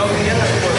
Yo